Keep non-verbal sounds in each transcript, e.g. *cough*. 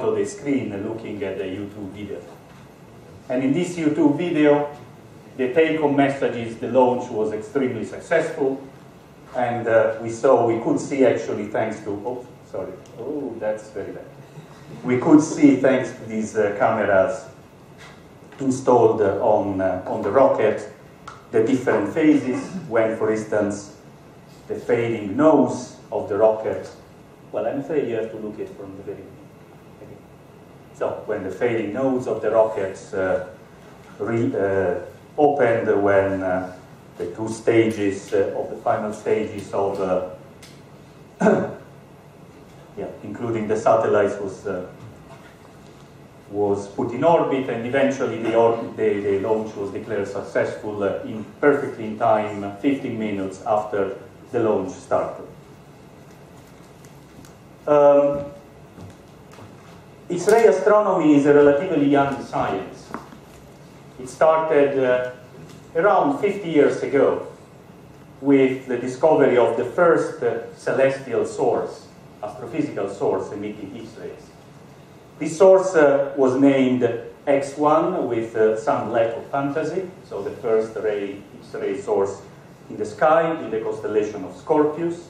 front of the screen looking at the YouTube video. And in this YouTube video, the take-home message is the launch was extremely successful, and uh, we saw, we could see actually thanks to, oh, sorry, oh, that's very bad. We could see thanks to these uh, cameras installed uh, on, uh, on the rocket the different phases when, for instance, the fairing nose of the rocket, well, I'm afraid you have to look at it from the very. So when the fairing nose of the rockets uh, uh, opened when uh, the two stages of the final stages of, *coughs* yeah, including the satellites was was put in orbit, and eventually the, the, the launch was declared successful uh, in perfectly in time, 15 minutes after the launch started. Um, X-ray astronomy is a relatively young science. It started uh, around 50 years ago with the discovery of the first uh, celestial source, astrophysical source emitting X-rays. This source uh, was named X1 with uh, some lack of fantasy, so the first ray, X-ray source in the sky in the constellation of Scorpius.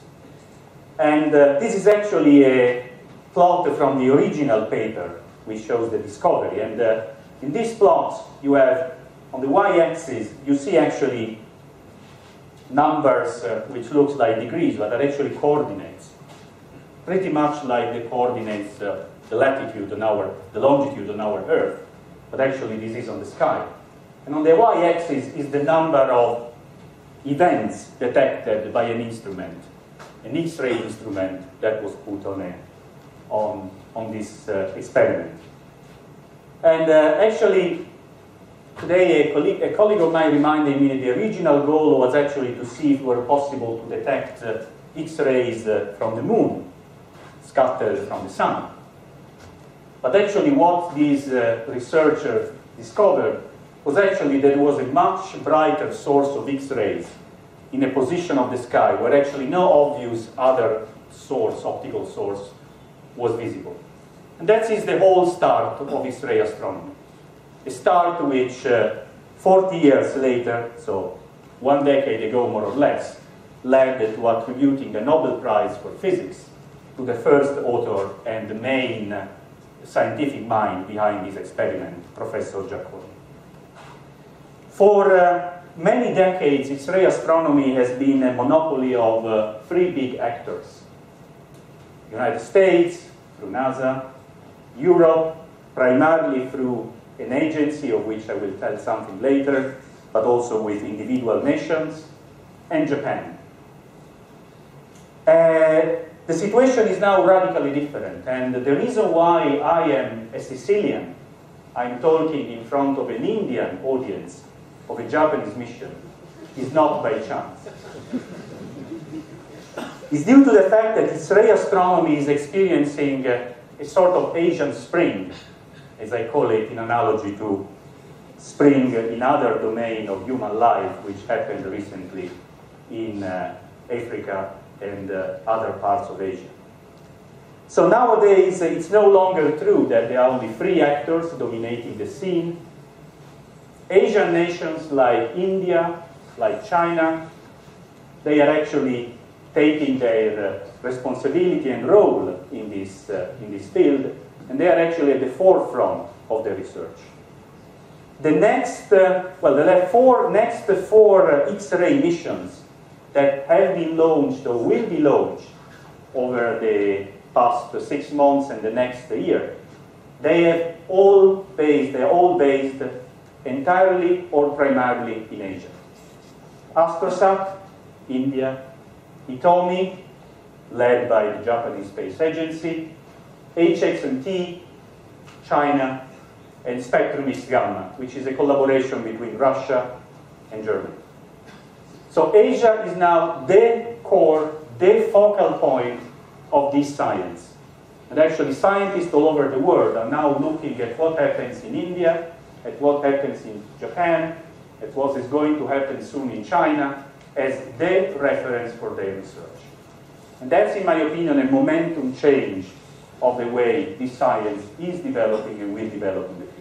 And uh, this is actually a plot from the original paper which shows the discovery. And uh, in this plot, you have on the y-axis, you see actually numbers uh, which looks like degrees, but are actually coordinates. Pretty much like the coordinates, uh, the latitude on our, the longitude on our Earth, but actually this is on the sky. And on the y-axis is the number of events detected by an instrument, an X-ray instrument that was put on, a, on, on this uh, experiment. And uh, actually, Today, a colleague, a colleague, of mine reminded me that the original goal was actually to see if it were possible to detect uh, X-rays uh, from the moon scattered from the sun. But actually what these uh, researchers discovered was actually that it was a much brighter source of X-rays in a position of the sky where actually no obvious other source, optical source, was visible. And that is the whole start of X-ray astronomy a start which uh, 40 years later, so one decade ago more or less, led to attributing the Nobel Prize for Physics to the first author and the main scientific mind behind this experiment, Professor Giacconi. For uh, many decades, X-ray astronomy has been a monopoly of uh, three big actors. United States, through NASA, Europe, primarily through an agency of which I will tell something later, but also with individual nations, and Japan. Uh, the situation is now radically different, and the reason why I am a Sicilian, I'm talking in front of an Indian audience of a Japanese mission, is not by chance. It's due to the fact that X-ray astronomy is experiencing a, sort of Asian spring as I call it in analogy to spring in other domain of human life, which happened recently in uh, Africa and uh, other parts of Asia. So nowadays, it's no longer true that there are only three actors dominating the scene. Asian nations like India, like China, they are actually taking their uh, responsibility and role in this, uh, in this field and they are actually at the forefront of the research. The next, uh, well, the four, next four X-ray missions that have been launched or will be launched over the past six months and the next year, they have all based, they're all based entirely or primarily in Asia. Astrosat, India, Hitomi, led by the Japanese Space Agency, HXMT, China, and Spectrum X Gamma, which is a collaboration between Russia and Germany. So Asia is now the core, the focal point of this science. And actually scientists all over the world are now looking at what happens in India, at what happens in Japan, at what is going to happen soon in China, as the reference for their research. And that's, in my opinion, a momentum change of the way this science is developing and will develop in the future.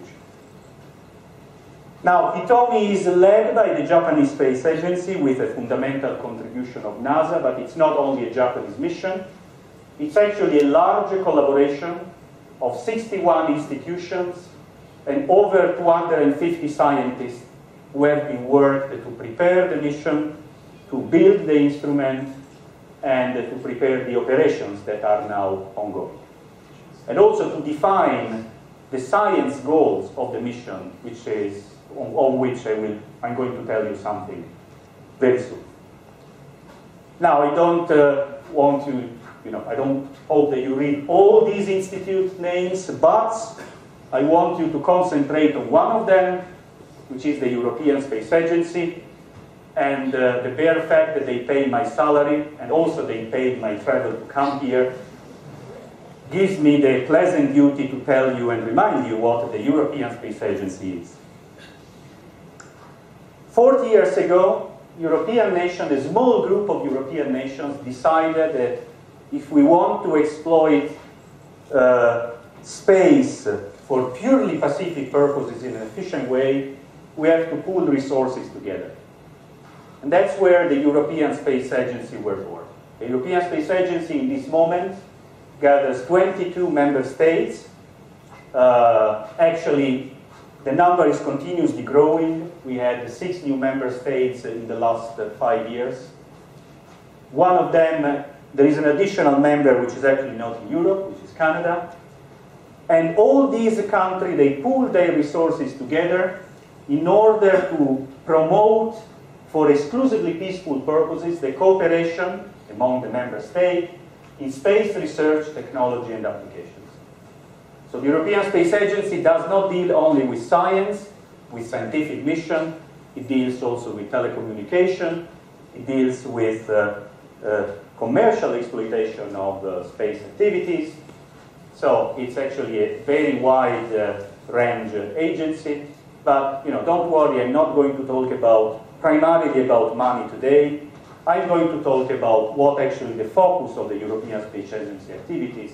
Now, Hitomi is led by the Japanese Space Agency with a fundamental contribution of NASA, but it's not only a Japanese mission. It's actually a large collaboration of 61 institutions and over 250 scientists who have been worked to prepare the mission, to build the instrument, and to prepare the operations that are now ongoing. And also to define the science goals of the mission, which is on, on which I will, I'm going to tell you something very soon. Now, I don't uh, want to, you know, I don't hope that you read all these institute names, but I want you to concentrate on one of them, which is the European Space Agency, and uh, the bare fact that they pay my salary and also they paid my travel to come here gives me the pleasant duty to tell you and remind you what the European Space Agency is. 40 years ago, European nations, a small group of European nations decided that if we want to exploit uh, space for purely Pacific purposes in an efficient way, we have to pool resources together. And that's where the European Space Agency were born. The European Space Agency in this moment gathers 22 member states. Uh, actually, the number is continuously growing. We had six new member states in the last uh, five years. One of them, uh, there is an additional member which is actually not in Europe, which is Canada. And all these countries, they pool their resources together in order to promote for exclusively peaceful purposes the cooperation among the member states in space research, technology, and applications. So the European Space Agency does not deal only with science, with scientific mission, it deals also with telecommunication, it deals with uh, uh, commercial exploitation of uh, space activities. So it's actually a very wide uh, range agency. But you know, don't worry, I'm not going to talk about primarily about money today. I'm going to talk about what actually the focus of the European Space Agency activities,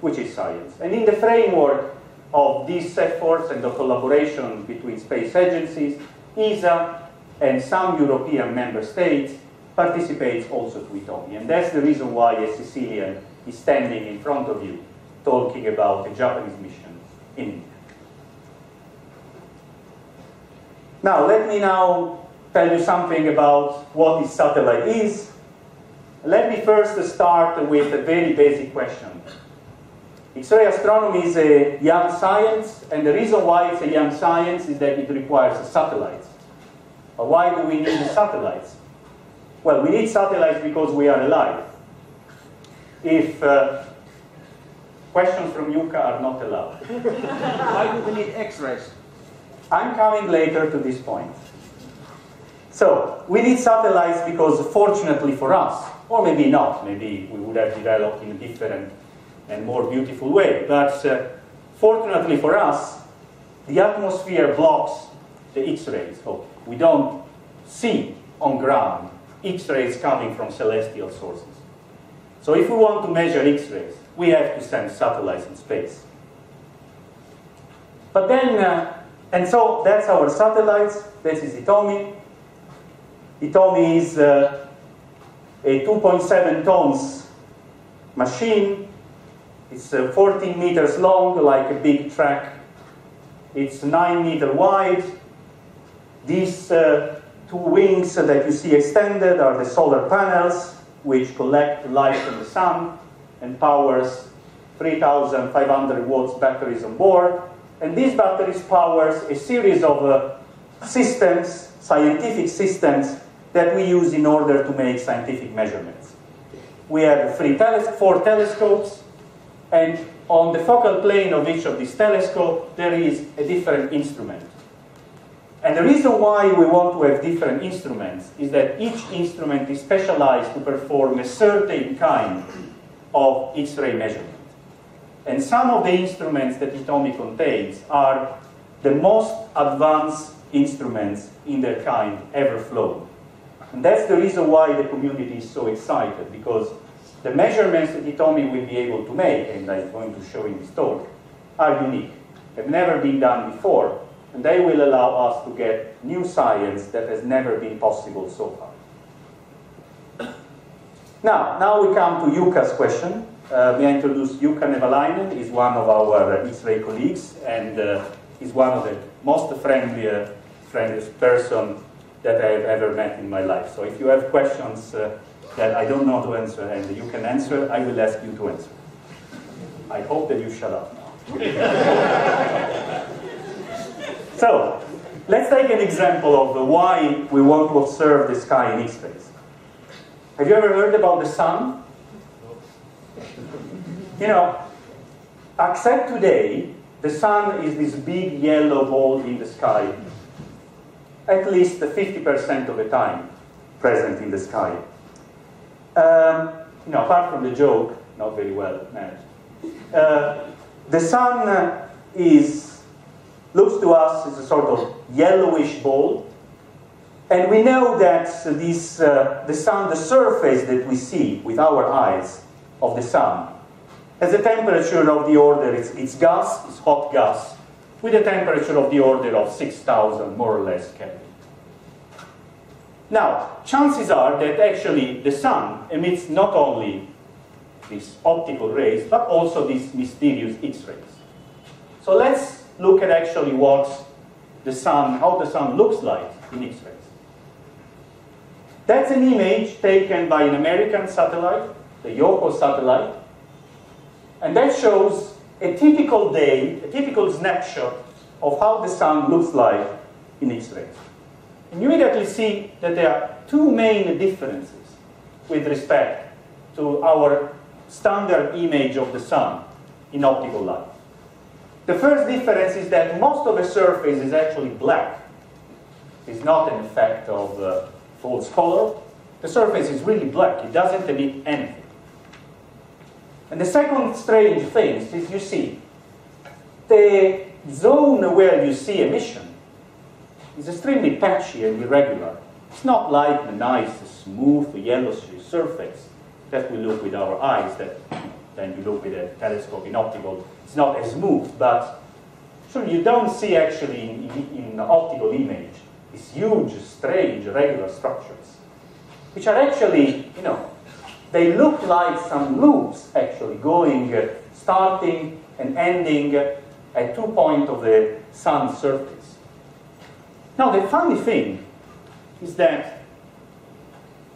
which is science. And in the framework of these efforts and the collaboration between space agencies, ESA and some European member states participates also to Hitomi. And that's the reason why a Sicilian is standing in front of you talking about a Japanese mission in India. Now, let me now tell you something about what this satellite is. Let me first start with a very basic question. X-ray astronomy is a young science, and the reason why it's a young science is that it requires satellites. But why do we need satellites? Well, we need satellites because we are alive. If uh, questions from Jukka are not allowed. *laughs* why do we need X-rays? I'm coming later to this point. So we need satellites because fortunately for us, or maybe not, maybe we would have developed in a different and more beautiful way, but uh, fortunately for us, the atmosphere blocks the X-rays. So we don't see on ground X-rays coming from celestial sources. So if we want to measure X-rays, we have to send satellites in space. But then, uh, and so that's our satellites, this is Hitomi, Hitomi is uh, a 2.7 tons machine. It's uh, 14 meters long, like a big track. It's 9 meter wide. These uh, two wings that you see extended are the solar panels, which collect light from the sun and powers 3,500 watts batteries on board. And these batteries powers a series of uh, systems, scientific systems, that we use in order to make scientific measurements. We have teles four telescopes, and on the focal plane of each of these telescopes, there is a different instrument. And the reason why we want to have different instruments is that each instrument is specialized to perform a certain kind of X-ray measurement. And some of the instruments that Hitomi contains are the most advanced instruments in their kind ever flown. And that's the reason why the community is so excited, because the measurements that me we'll be able to make, and I'm going to show in this talk, are unique. They've never been done before, and they will allow us to get new science that has never been possible so far. Now, now we come to Jukka's question. Uh, we introduced Yuka Nevalainen, is one of our uh, X-ray colleagues, and uh, one of the most friendly, uh, friendliest person that I have ever met in my life. So if you have questions uh, that I don't know to answer and you can answer, I will ask you to answer. I hope that you shut up now. *laughs* so, let's take an example of the why we want to observe the sky in X-rays. Have you ever heard about the sun? You know, except today, the sun is this big yellow ball in the sky, at least 50% of the time present in the sky. Um, you know, apart from the joke, not very well managed. Uh, the sun is looks to us as a sort of yellowish ball, and we know that this, uh, the sun, the surface that we see with our eyes of the sun, has a temperature of the order, it's, it's gas, it's hot gas, with a temperature of the order of 6,000 more or less Kelvin. Now, chances are that actually the sun emits not only these optical rays, but also these mysterious X-rays. So let's look at actually what the sun, how the sun looks like in X-rays. That's an image taken by an American satellite, the Yohkoh satellite, and that shows a typical day, a typical snapshot of how the sun looks like in X-rays. And you immediately see that there are two main differences with respect to our standard image of the sun in optical light. The first difference is that most of the surface is actually black. It's not an effect of uh, false color. The surface is really black. It doesn't emit anything. And the second strange thing is you see, the zone where you see emission is extremely patchy and irregular. It's not like the nice, smooth, yellow surface that we look with our eyes, that then you look with a telescope in optical. It's not as smooth, but sure, you don't see actually in, in, in optical image these huge, strange, regular structures, which are actually, you know, they look like some loops actually going, uh, starting and ending at two points of the sun's surface. Now the funny thing is that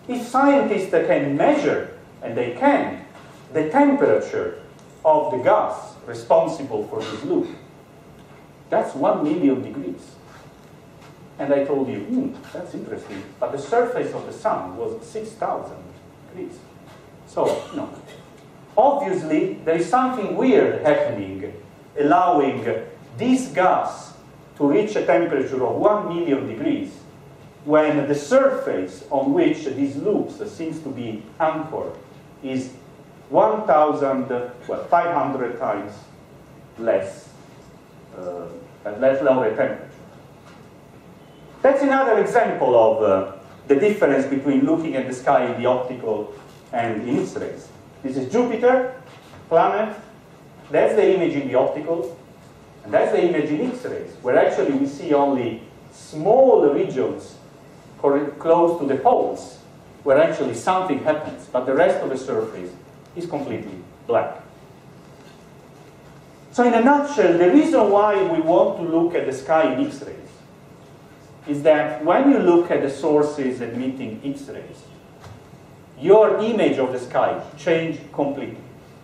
if scientists can measure, and they can, the temperature of the gas responsible for this loop, that's one million degrees. And I told you, hmm, that's interesting. But the surface of the sun was 6,000 degrees. So, obviously there is something weird happening, allowing this gas to reach a temperature of 1 million degrees when the surface on which these loops seems to be anchored is 1,000, well, 500 times less, uh, at less lower temperature. That's another example of uh, the difference between looking at the sky in the optical and in X-rays. This is Jupiter, planet, that's the image in the optical, and that's the image in X-rays, where actually we see only small regions close to the poles, where actually something happens, but the rest of the surface is completely black. So in a nutshell, the reason why we want to look at the sky in X-rays is that when you look at the sources emitting X-rays, your image of the sky change completely.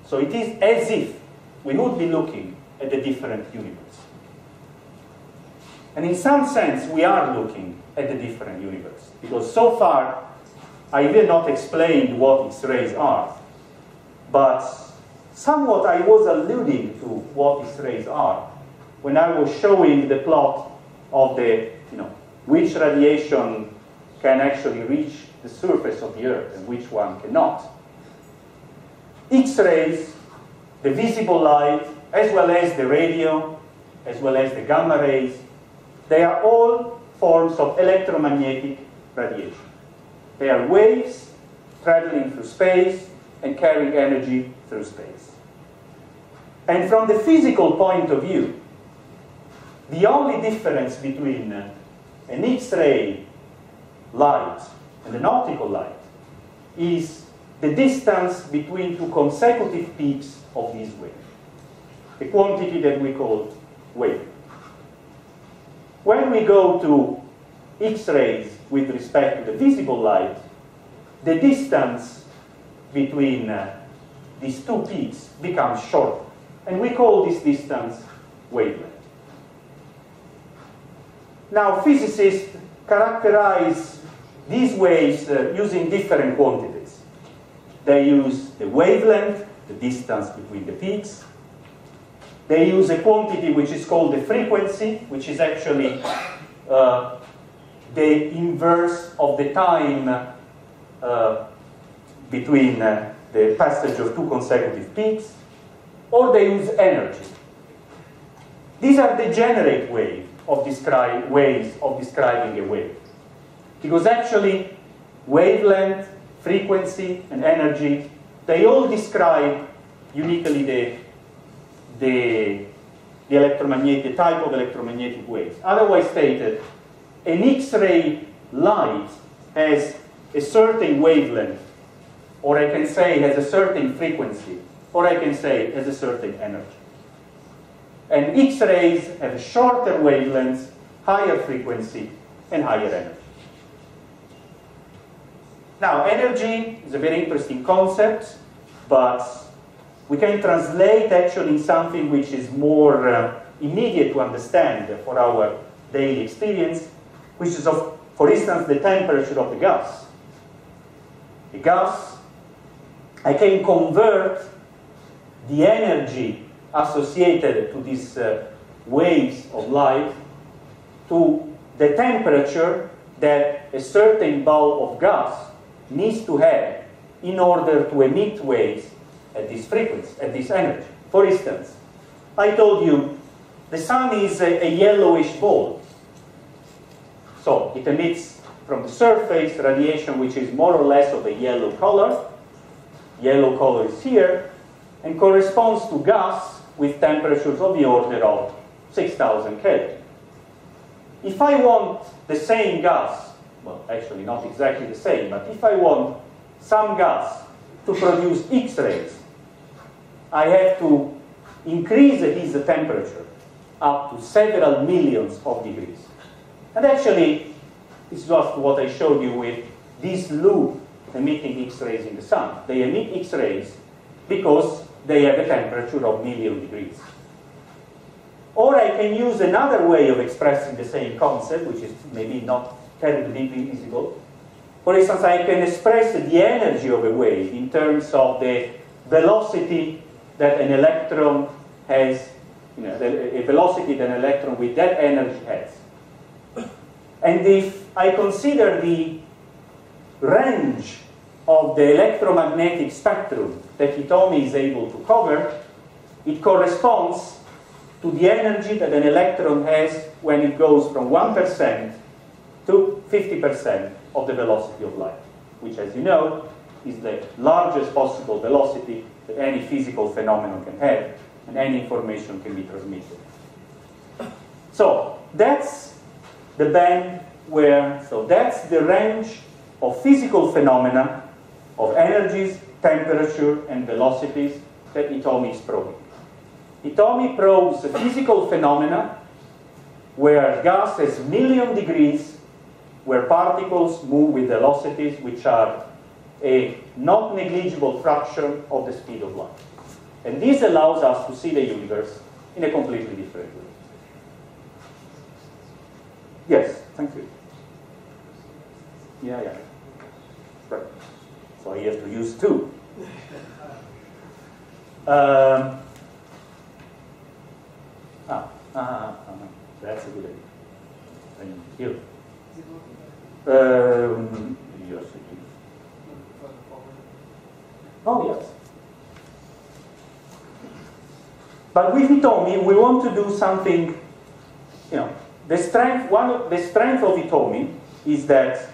So it is as if we would be looking at a different universe. And in some sense, we are looking at a different universe. Because so far, I will not explain what X-rays are, but somewhat I was alluding to what X-rays are when I was showing the plot of the, you know, which radiation can actually reach the surface of the Earth and which one cannot. X-rays, the visible light, as well as the radio, as well as the gamma rays, they are all forms of electromagnetic radiation. They are waves traveling through space and carrying energy through space. And from the physical point of view, the only difference between an X-ray light and an optical light is the distance between two consecutive peaks of this wave, a quantity that we call wave. When we go to X-rays with respect to the visible light, the distance between uh, these two peaks becomes short, and we call this distance wavelength. Now, physicists characterize these waves uh, using different quantities. They use the wavelength, the distance between the peaks. They use a quantity which is called the frequency, which is actually uh, the inverse of the time uh, between uh, the passage of two consecutive peaks, or they use energy. These are degenerate ways of describe, ways of describing a wave. Because actually, wavelength, frequency, and energy, they all describe uniquely the, the, the electromagnetic type of electromagnetic waves. Otherwise stated, an X-ray light has a certain wavelength, or I can say has a certain frequency, or I can say has a certain energy. And X-rays have shorter wavelengths, higher frequency, and higher energy. Now, energy is a very interesting concept, but we can translate actually in something which is more uh, immediate to understand for our daily experience, which is, of, for instance, the temperature of the gas. The gas, I can convert the energy associated to these uh, waves of light to the temperature that a certain ball of gas needs to have in order to emit waves at this frequency, at this energy. For instance, I told you the sun is a, a yellowish ball. So it emits from the surface radiation which is more or less of a yellow color. Yellow color is here and corresponds to gas with temperatures of the order of 6000 Kelvin. If I want the same gas, well, actually not exactly the same, but if I want some gas to produce X-rays, I have to increase his temperature up to several millions of degrees. And actually, it's just what I showed you with this loop emitting X-rays in the sun. They emit X-rays because they have a temperature of million degrees. Or I can use another way of expressing the same concept, which is maybe not terribly visible. For instance, I can express the energy of a wave in terms of the velocity that an electron has, you know, the, a velocity that an electron with that energy has. And if I consider the range of the electromagnetic spectrum that Hitomi is able to cover, it corresponds to the energy that an electron has when it goes from 1% to 50% of the velocity of light, which as you know is the largest possible velocity that any physical phenomenon can have, and any information can be transmitted. So that's the band where, so that's the range of physical phenomena of energies, temperature, and velocities that Hitomi is probing. Hitomi probes physical phenomena where gas has million degrees, where particles move with velocities which are a not negligible fraction of the speed of light. And this allows us to see the universe in a completely different way. Yes, thank you. Yeah, yeah. Right. So I have to use two. Um, ah, uh, uh, that's a good idea. Thank you. Um, yes, Oh, yes. But with Hitomi, we want to do something, you know, the strength, one of the strength of Hitomi is that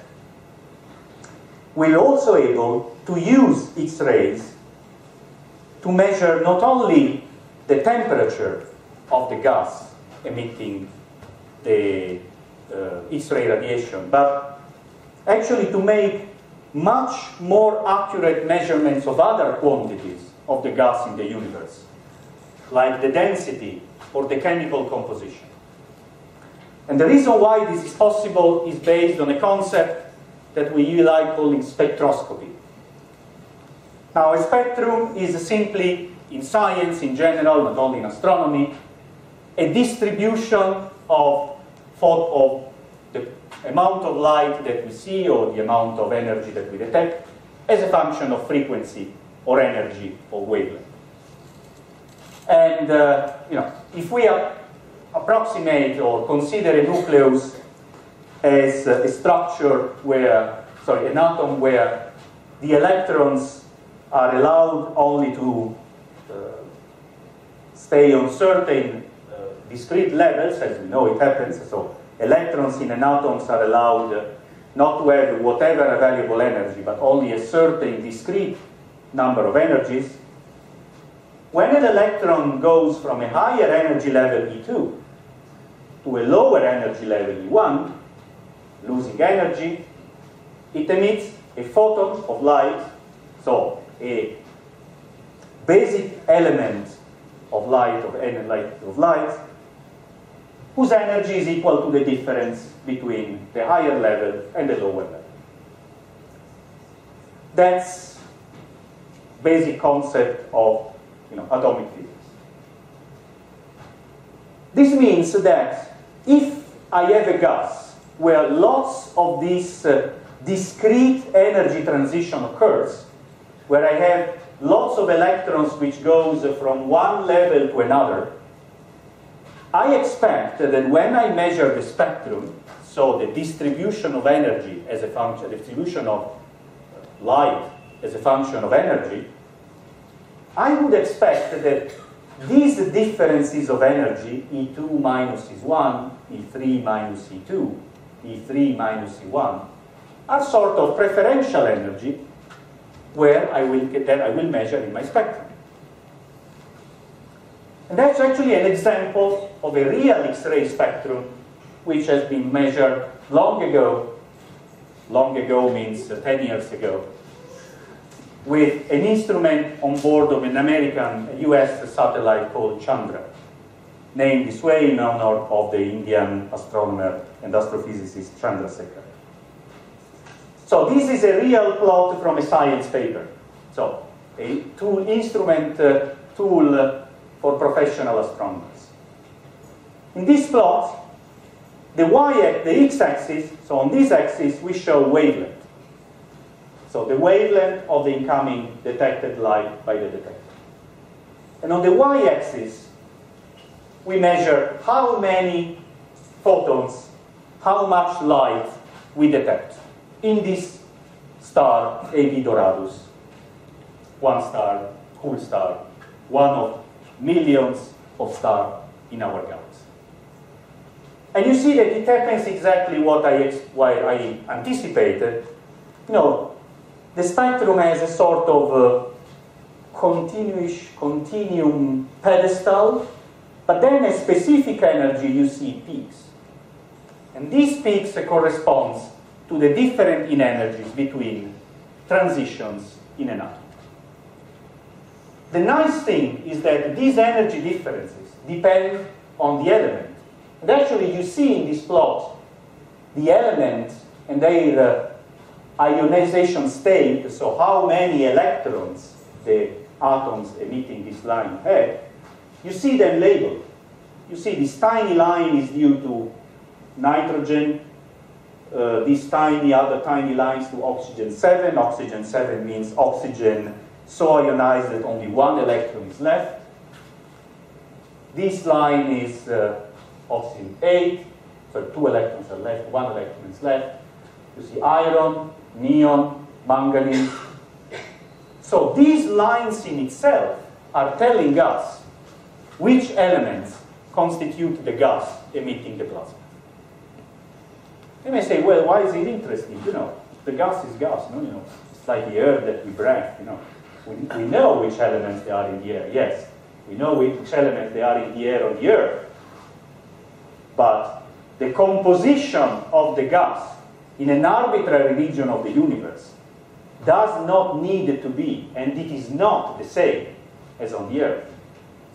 we're also able to use X-rays to measure not only the temperature of the gas emitting the uh, X-ray radiation, but actually to make much more accurate measurements of other quantities of the gas in the universe, like the density or the chemical composition. And the reason why this is possible is based on a concept that we like calling spectroscopy. Now, a spectrum is simply, in science in general, not only in astronomy, a distribution of, of amount of light that we see or the amount of energy that we detect as a function of frequency or energy or wavelength. And uh, you know, if we approximate or consider a nucleus as a structure where, sorry, an atom where the electrons are allowed only to uh, stay on certain uh, discrete levels, as we know it happens. So electrons in an atom are allowed not to have whatever available energy, but only a certain discrete number of energies. When an electron goes from a higher energy level E2 to a lower energy level E1, losing energy, it emits a photon of light, so a basic element of light, of, light, of light, whose energy is equal to the difference between the higher level and the lower level. That's basic concept of you know, atomic physics. This means that if I have a gas where lots of this uh, discrete energy transition occurs, where I have lots of electrons which goes from one level to another, I expect that when I measure the spectrum, so the distribution of energy as a function, distribution of light as a function of energy, I would expect that these differences of energy, E2 minus E1, E3 minus E2, E3 minus E1, are sort of preferential energy where I will get, that I will measure in my spectrum. And that's actually an example of a real X-ray spectrum which has been measured long ago. Long ago means uh, 10 years ago with an instrument on board of an American US satellite called Chandra, named this way in honor of the Indian astronomer and astrophysicist Chandrasekhar. So this is a real plot from a science paper. So a tool instrument uh, tool uh, for professional astronomers. In this plot, the y, the x-axis, so on this axis we show wavelength. So the wavelength of the incoming detected light by the detector. And on the y-axis, we measure how many photons, how much light we detect in this star AB Doradus. One star, cool star, one of millions of stars in our galaxy. And you see that it happens exactly what I, why I anticipated. You know, the spectrum has a sort of uh, continuous, continuum pedestal, but then a specific energy you see peaks. And these peaks corresponds to the difference in energies between transitions in an atom. The nice thing is that these energy differences depend on the element. And actually you see in this plot the elements and their uh, ionization state, so how many electrons the atoms emitting this line have, you see them labeled. You see this tiny line is due to nitrogen, uh, these tiny other tiny lines to oxygen 7. Oxygen 7 means oxygen so ionized that only one electron is left. This line is uh, oxygen 8, so two electrons are left, one electron is left. You see iron, neon, manganese. So these lines in itself are telling us which elements constitute the gas emitting the plasma. You may say, well, why is it interesting? You know, the gas is gas, no? You know, it's like the air that we breathe, you know. We, we know which elements they are in the air, yes. We know which elements they are in the air on the Earth. But the composition of the gas in an arbitrary region of the universe does not need to be, and it is not the same as on the Earth.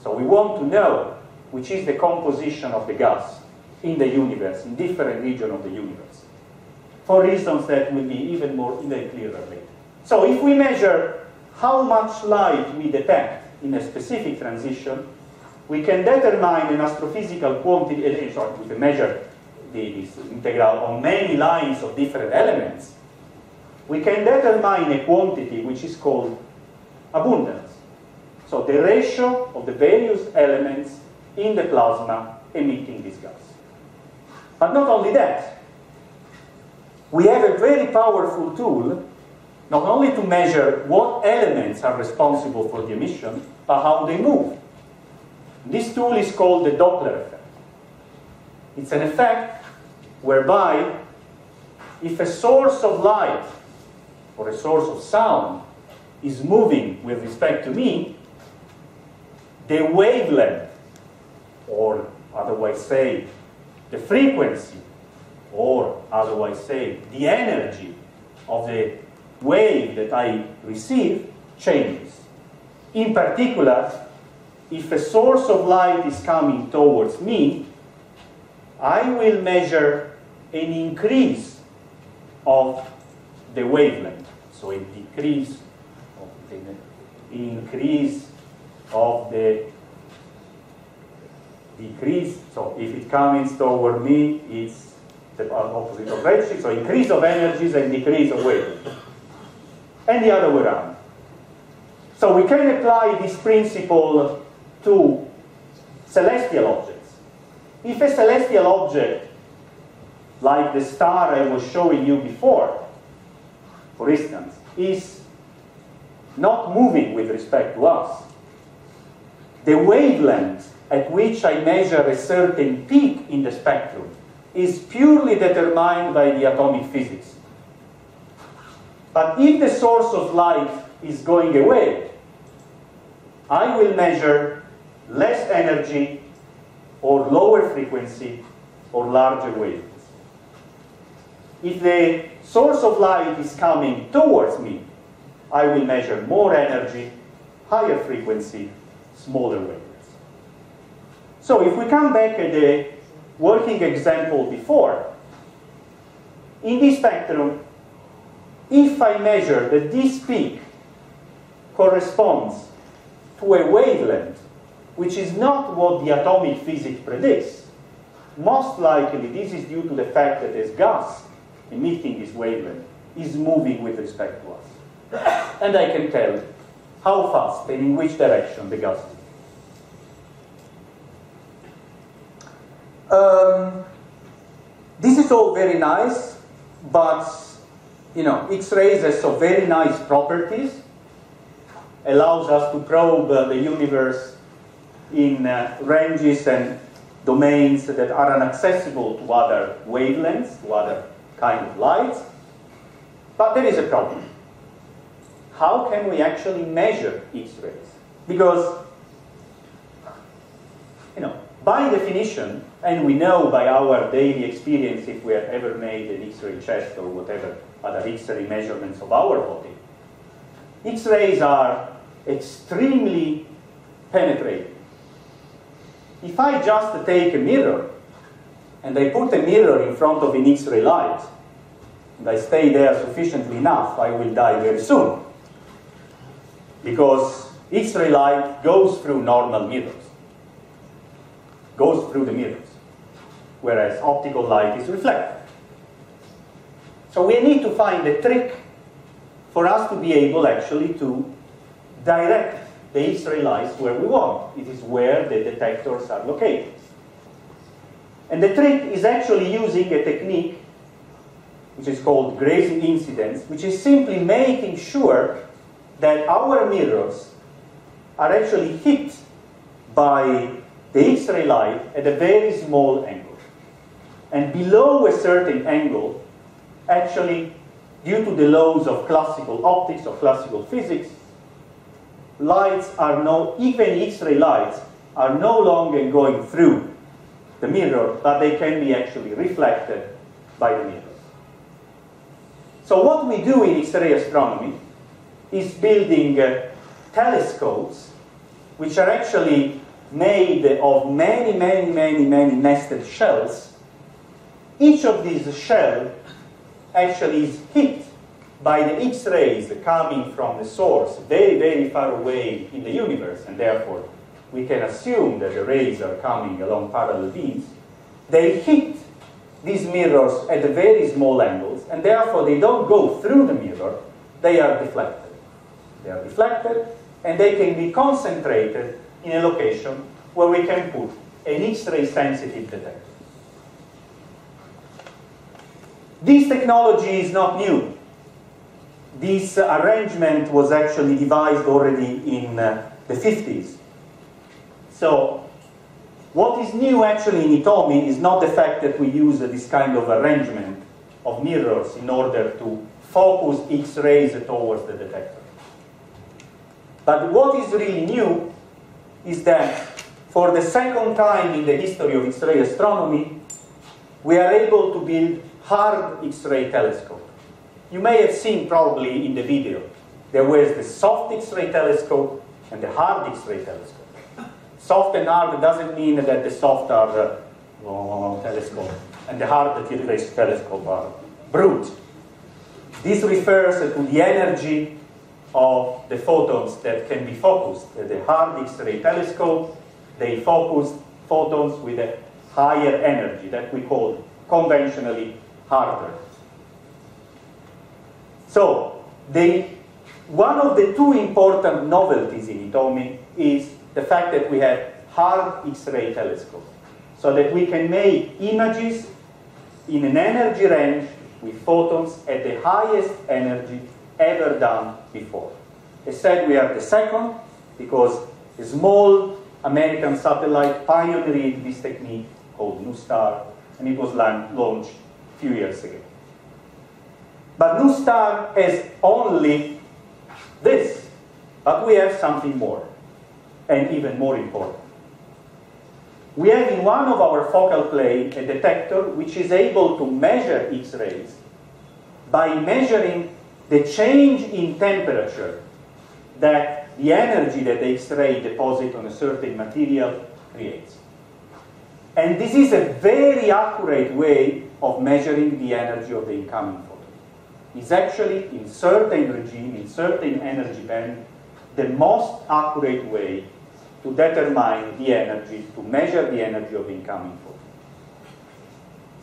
So we want to know which is the composition of the gas in the universe, in different regions of the universe, for reasons that will be even more even clearer later. So if we measure how much light we detect in a specific transition, we can determine an astrophysical quantity, uh, sorry, we can measure the, this integral on many lines of different elements, we can determine a quantity which is called abundance. So the ratio of the various elements in the plasma emitting this gas. But not only that, we have a very powerful tool not only to measure what elements are responsible for the emission, but how they move. This tool is called the Doppler effect. It's an effect whereby if a source of light or a source of sound is moving with respect to me, the wavelength, or otherwise say, the frequency, or otherwise say, the energy of the wave that I receive changes. In particular, if a source of light is coming towards me, I will measure an increase of the wavelength. So a decrease of the increase of the decrease. So if it comes toward me, it's the opposite of redshift. So increase of energies and decrease of wavelength. And the other way around. So we can apply this principle to celestial objects. If a celestial object, like the star I was showing you before, for instance, is not moving with respect to us, the wavelength at which I measure a certain peak in the spectrum is purely determined by the atomic physics. But if the source of light is going away, I will measure less energy or lower frequency or larger wavelengths. If the source of light is coming towards me, I will measure more energy, higher frequency, smaller wavelengths. So if we come back at the working example before, in this spectrum, if I measure that this peak corresponds to a wavelength which is not what the atomic physics predicts, most likely this is due to the fact that this gas emitting this wavelength is moving with respect to us. And I can tell how fast and in which direction the gas is Um, this is all very nice, but you know, X-rays some very nice properties, allows us to probe uh, the universe in uh, ranges and domains that are inaccessible to other wavelengths, to other kind of lights. But there is a problem. How can we actually measure X-rays? Because, you know, by definition, and we know by our daily experience if we have ever made an X-ray chest or whatever other X-ray measurements of our body, X-rays are extremely penetrating. If I just take a mirror and I put a mirror in front of an X-ray light, and I stay there sufficiently enough, I will die very soon. Because X-ray light goes through normal mirrors, goes through the mirrors whereas optical light is reflected. So we need to find a trick for us to be able actually to direct the X-ray where we want. It is where the detectors are located. And the trick is actually using a technique which is called grazing incidence, which is simply making sure that our mirrors are actually hit by the X-ray light at a very small angle and below a certain angle, actually, due to the laws of classical optics or classical physics, lights are no, even X-ray lights are no longer going through the mirror, but they can be actually reflected by the mirror. So what we do in X-ray astronomy is building uh, telescopes which are actually made of many, many, many, many nested shells. Each of these shells actually is hit by the X-rays coming from the source very, very far away in the universe, and therefore we can assume that the rays are coming along parallel beams. They hit these mirrors at very small angles, and therefore they don't go through the mirror, they are deflected. They are deflected, and they can be concentrated in a location where we can put an X-ray sensitive detector. This technology is not new. This arrangement was actually devised already in uh, the 50s. So what is new actually in Hitomi is not the fact that we use this kind of arrangement of mirrors in order to focus X-rays towards the detector. But what is really new is that for the second time in the history of X-ray astronomy, we are able to build hard X-ray telescope. You may have seen probably in the video, there was the soft X-ray telescope and the hard X-ray telescope. Soft and hard doesn't mean that the soft are the oh, telescope and the hard X-ray telescope are brute. This refers to the energy of the photons that can be focused. The hard X-ray telescope, they focus photons with a higher energy that we call conventionally harder. So, the, one of the two important novelties in Hitomi is the fact that we have hard X-ray telescope, so that we can make images in an energy range with photons at the highest energy ever done before. I said we are the second because a small American satellite pioneered this technique called NuSTAR, and it was launched a few years ago. But NuSTAR is only this, but we have something more, and even more important. We have in one of our focal plane a detector which is able to measure X-rays by measuring the change in temperature that the energy that the X-ray deposit on a certain material creates. And this is a very accurate way of measuring the energy of the incoming photon. It's actually, in certain regime, in certain energy band, the most accurate way to determine the energy, to measure the energy of incoming photon.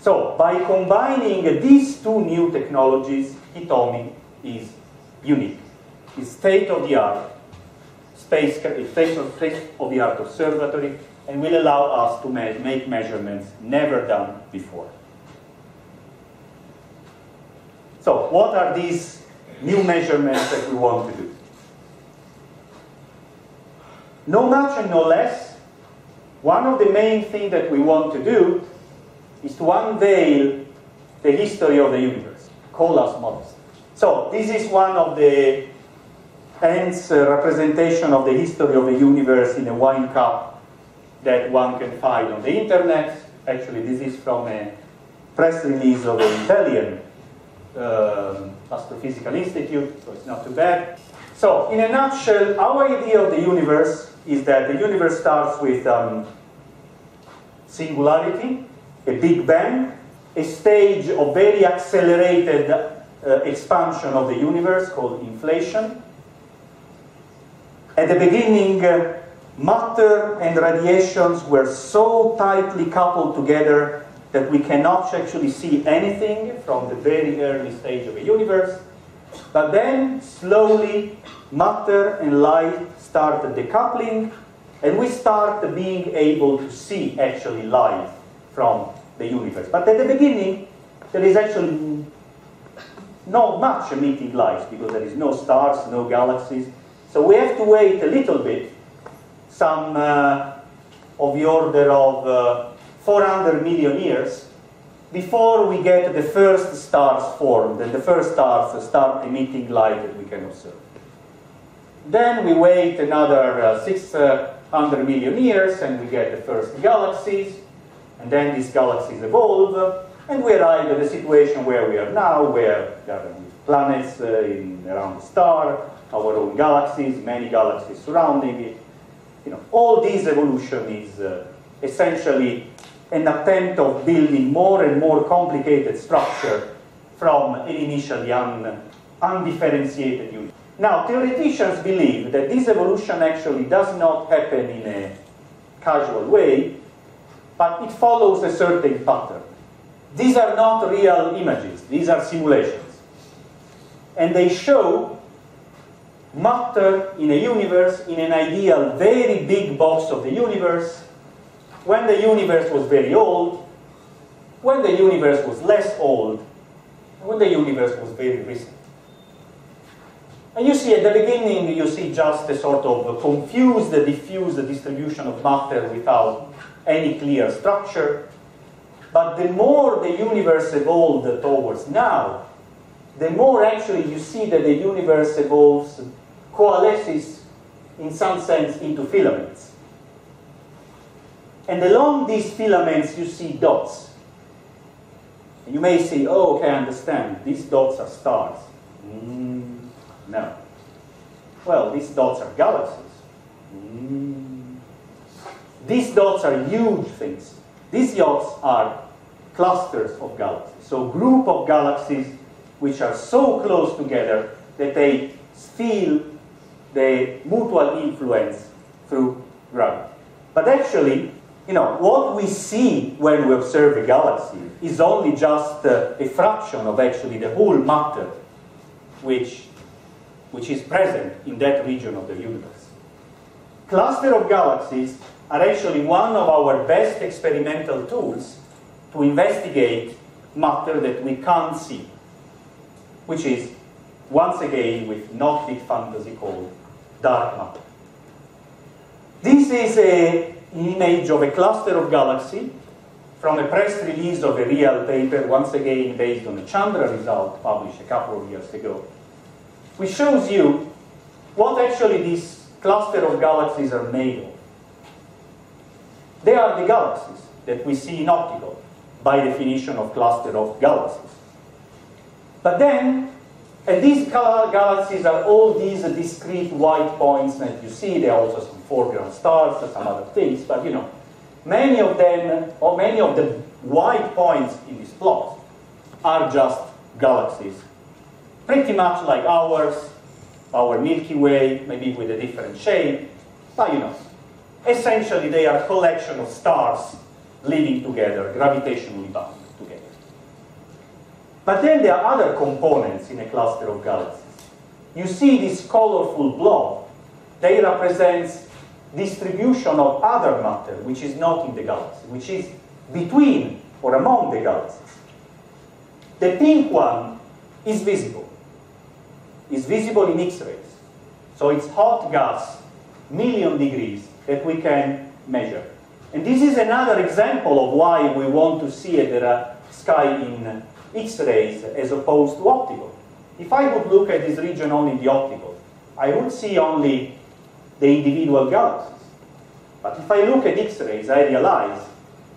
So, by combining these two new technologies, Hitomi is unique. It's state-of-the-art space, state-of-the-art observatory, and will allow us to make measurements never done before. So, what are these new measurements that we want to do? No much and no less, one of the main things that we want to do is to unveil the history of the universe, Colas models. So this is one of the ends uh, representation of the history of the universe in a wine cup that one can find on the internet. Actually, this is from a press release of the Italian um, Astrophysical Institute, so it's not too bad. So, in a nutshell, our idea of the universe is that the universe starts with um, singularity, a big bang, a stage of very accelerated uh, expansion of the universe called inflation. At the beginning, uh, matter and radiations were so tightly coupled together that we cannot actually see anything from the very early stage of a universe. But then, slowly, matter and light start decoupling, and we start being able to see actually light from the universe. But at the beginning, there is actually not much emitting light because there is no stars, no galaxies. So we have to wait a little bit, some uh, of the order of uh, 400 million years, before we get the first stars formed and the first stars start emitting light that we can observe. Then we wait another uh, 600 million years and we get the first galaxies. And then these galaxies evolve. And we arrive at the situation where we are now, where there are planets uh, in, around the star, our own galaxies, many galaxies surrounding it. You know, all this evolution is uh, essentially an attempt of building more and more complicated structure from an initially un, undifferentiated unit. Now, theoreticians believe that this evolution actually does not happen in a casual way, but it follows a certain pattern. These are not real images, these are simulations. And they show matter in a universe, in an ideal very big box of the universe, when the universe was very old, when the universe was less old, when the universe was very recent. And you see at the beginning, you see just a sort of confused, diffuse distribution of matter without any clear structure. But the more the universe evolved towards now, the more actually you see that the universe evolves, coalesces in some sense into filaments. And along these filaments you see dots. And you may say, oh, okay, I understand. These dots are stars. Mm, no. Well, these dots are galaxies. Mm. These dots are huge things. These dots are clusters of galaxies. So group of galaxies which are so close together that they feel the mutual influence through gravity. But actually, you know, what we see when we observe a galaxy is only just uh, a fraction of actually the whole matter which, which is present in that region of the universe. Cluster of galaxies are actually one of our best experimental tools to investigate matter that we can't see, which is, once again, with not Nothwig fantasy called dark matter. This is a image of a cluster of galaxies from a press release of a real paper, once again based on a Chandra result published a couple of years ago, which shows you what actually this cluster of galaxies are made of. They are the galaxies that we see in optical, by definition of cluster of galaxies. But then, and these galaxies are all these discrete white points that you see. they are also some foreground stars and some other things, but you know, many of them, or many of the white points in this plot are just galaxies, pretty much like ours, our Milky Way, maybe with a different shape, but you know, essentially they are a collection of stars living together, gravitationally bound together. But then there are other components in a cluster of galaxies. You see this colorful blob, they represent distribution of other matter which is not in the galaxy, which is between or among the galaxies. The pink one is visible. Is visible in X-rays. So it's hot gas, million degrees, that we can measure. And this is another example of why we want to see the sky in X-rays as opposed to optical. If I would look at this region only in the optical, I would see only the individual galaxies. But if I look at X-rays, I realize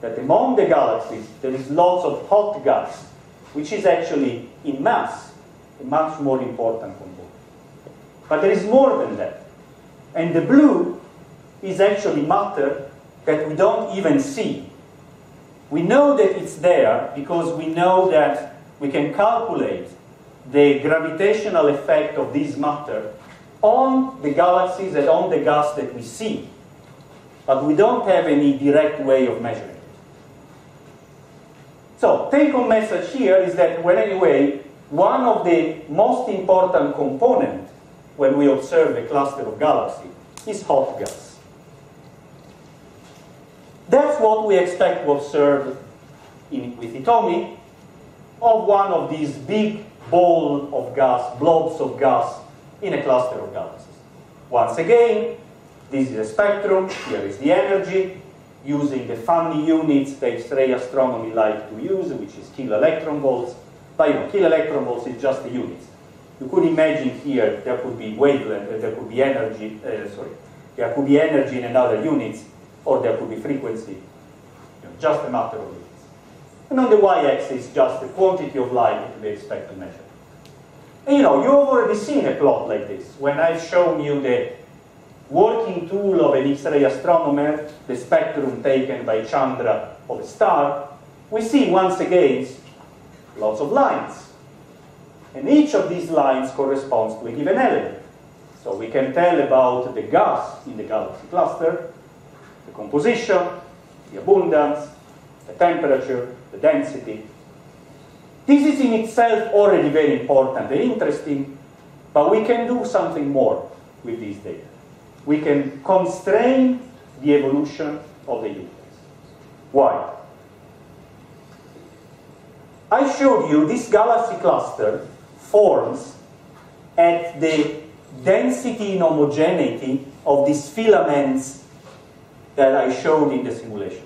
that among the galaxies, there is lots of hot gas, which is actually in mass a much more important component. But there is more than that. And the blue is actually matter that we don't even see. We know that it's there because we know that we can calculate the gravitational effect of this matter on the galaxies and on the gas that we see. But we don't have any direct way of measuring it. So, take-home message here is that, well, anyway, one of the most important components when we observe a cluster of galaxies is hot gas. That's what we expect to observe in, with Hitomi of one of these big ball of gas, blobs of gas in a cluster of galaxies. Once again, this is a spectrum, here is the energy, using the funny units that X-ray astronomy like to use, which is kilo electron volts. But you know, kilo electron volts is just the units. You could imagine here there could be wavelength, uh, there could be energy, uh, sorry, there could be energy in another units, or there could be frequency. You know, just a matter of units. And on the y-axis, just the quantity of light that we expect to measure. And you know, you've already seen a plot like this. When I've shown you the working tool of an X-ray astronomer, the spectrum taken by Chandra of a star, we see once again lots of lines. And each of these lines corresponds to a given element. So we can tell about the gas in the galaxy cluster, the composition, the abundance, the temperature, the density. This is in itself already very important and interesting, but we can do something more with these data. We can constrain the evolution of the universe. Why? I showed you this galaxy cluster forms at the density and homogeneity of these filaments that I showed in the simulations.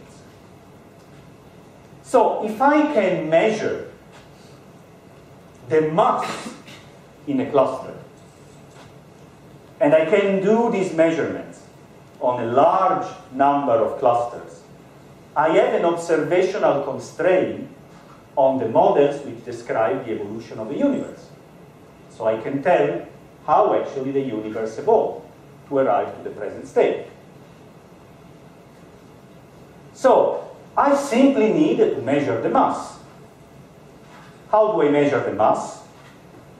So if I can measure the mass in a cluster, and I can do these measurements on a large number of clusters, I have an observational constraint on the models which describe the evolution of the universe. So I can tell how actually the universe evolved to arrive to the present state. So I simply need to measure the mass. How do I measure the mass?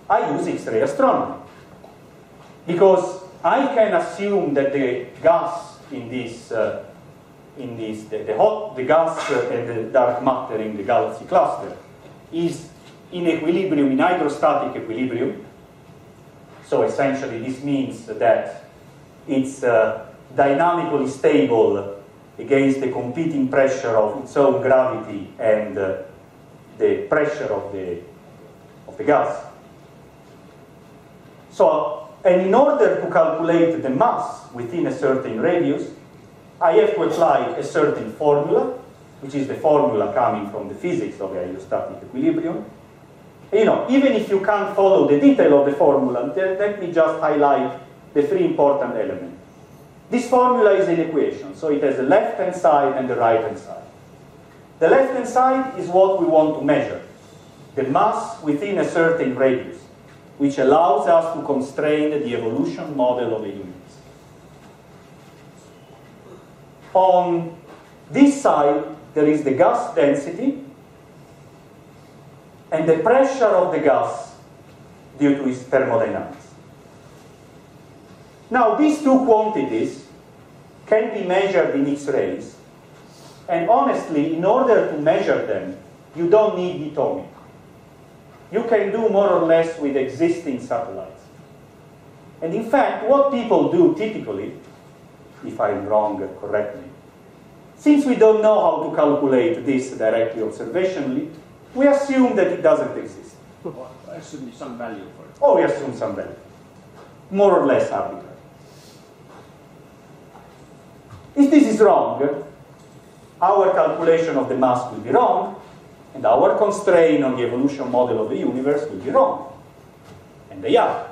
I use X-ray astronomy. Because I can assume that the gas in this, uh, in this the, the, hot, the gas and the dark matter in the galaxy cluster is in equilibrium, in hydrostatic equilibrium, so essentially this means that it's uh, dynamically stable against the competing pressure of its own gravity and uh, the pressure of the, of the gas. So, and in order to calculate the mass within a certain radius, I have to apply a certain formula, which is the formula coming from the physics of the hydrostatic equilibrium, you know, even if you can't follow the detail of the formula, let me just highlight the three important elements. This formula is an equation, so it has the left-hand side and the right-hand side. The left-hand side is what we want to measure, the mass within a certain radius, which allows us to constrain the evolution model of a universe. On this side, there is the gas density, and the pressure of the gas due to its thermodynamics. Now, these two quantities can be measured in X-rays, and honestly, in order to measure them, you don't need Hitomi. You can do more or less with existing satellites. And in fact, what people do typically, if I'm wrong, correct me, since we don't know how to calculate this directly observationally, we assume that it doesn't exist. Well, assume some value for it. Oh, we assume some value. More or less arbitrary. If this is wrong, our calculation of the mass will be wrong, and our constraint on the evolution model of the universe will be wrong. And they are.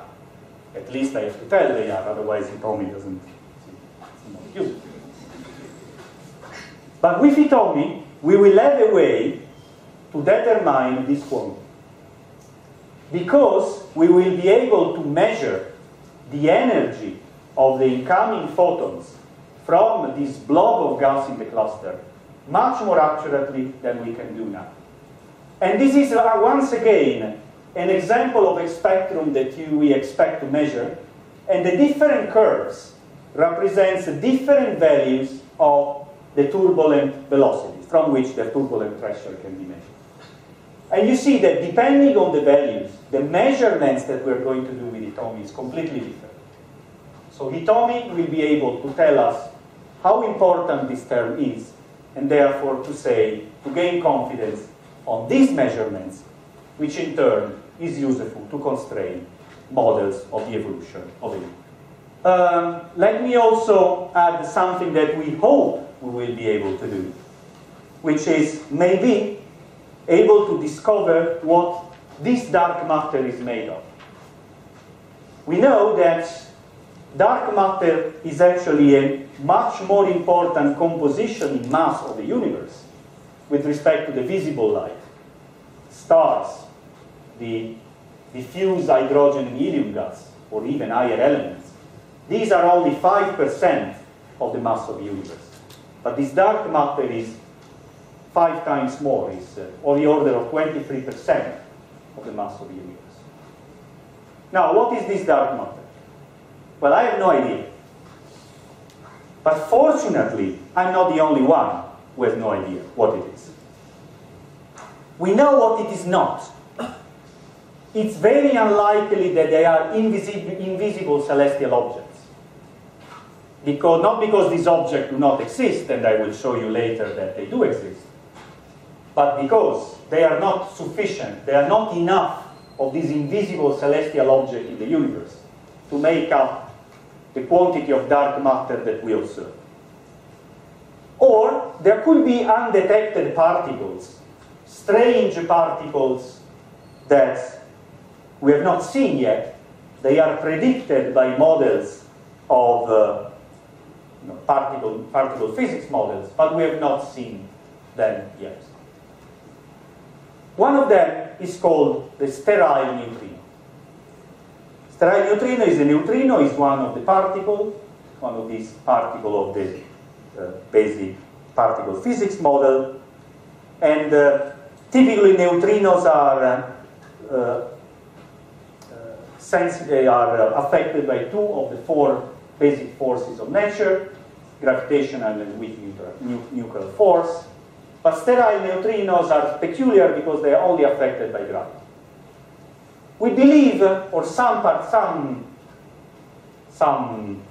At least I have to tell they are, otherwise Hitomi doesn't seem use But with Hitomi, we will have a way to determine this quantity. Because we will be able to measure the energy of the incoming photons from this blob of gas in the cluster much more accurately than we can do now. And this is uh, once again an example of a spectrum that you, we expect to measure, and the different curves represents different values of the turbulent velocity from which the turbulent pressure can be measured. And you see that depending on the values, the measurements that we're going to do with Hitomi is completely different. So Hitomi will be able to tell us how important this term is, and therefore to say, to gain confidence on these measurements, which in turn is useful to constrain models of the evolution of a um, let me also add something that we hope we will be able to do, which is maybe able to discover what this dark matter is made of. we know that dark matter is actually a much more important composition in mass of the universe with respect to the visible light. Stars, the diffuse hydrogen and helium gas, or even higher elements. These are only 5% of the mass of the universe. But this dark matter is five times more, is uh, on the order of 23% of the mass of the universe. Now, what is this dark matter? Well, I have no idea. But fortunately, I'm not the only one who has no idea what it is. We know what it is not. It's very unlikely that they are invisible, invisible celestial objects. Because, not because these objects do not exist, and I will show you later that they do exist, but because they are not sufficient, they are not enough of these invisible celestial objects in the universe to make up the quantity of dark matter that we observe. Or there could be undetected particles, strange particles that we have not seen yet. They are predicted by models of uh, you know, particle, particle physics models, but we have not seen them yet. One of them is called the sterile neutrino. Sterile neutrino is a neutrino, is one of the particles, one of these particles of the uh, basic particle physics model. And uh, typically neutrinos are, uh, uh sense, they are uh, affected by two of the four basic forces of nature, gravitational and weak nuclear force. But sterile neutrinos are peculiar because they are only affected by gravity. We believe, uh, or some, part, some, some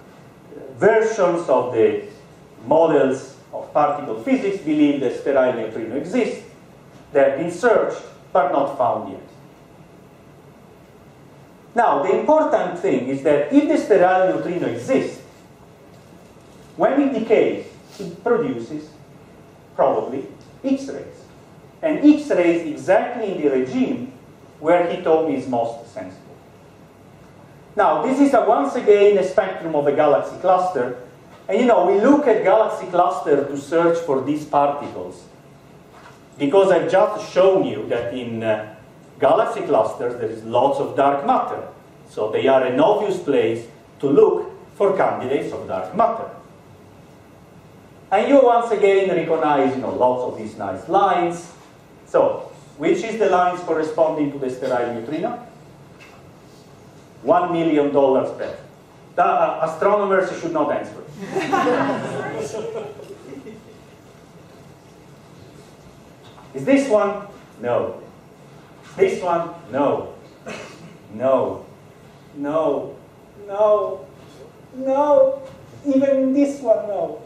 uh, versions of the models of particle physics believe that sterile neutrino exists. They have been searched, but not found yet. Now, the important thing is that if the sterile neutrino exists, when it decays, it produces, probably, X-rays. And X-rays exactly in the regime where Hitomi is most sensible. Now, this is a, once again a spectrum of a galaxy cluster. And you know, we look at galaxy cluster to search for these particles. Because I've just shown you that in uh, galaxy clusters there is lots of dark matter. So they are an obvious place to look for candidates of dark matter. And you once again recognize you know, lots of these nice lines. So, which is the lines corresponding to the sterile neutrino? One million dollars bet. The uh, astronomers should not answer. *laughs* is this one? No. This one? No. No. No. No. No. Even this one, no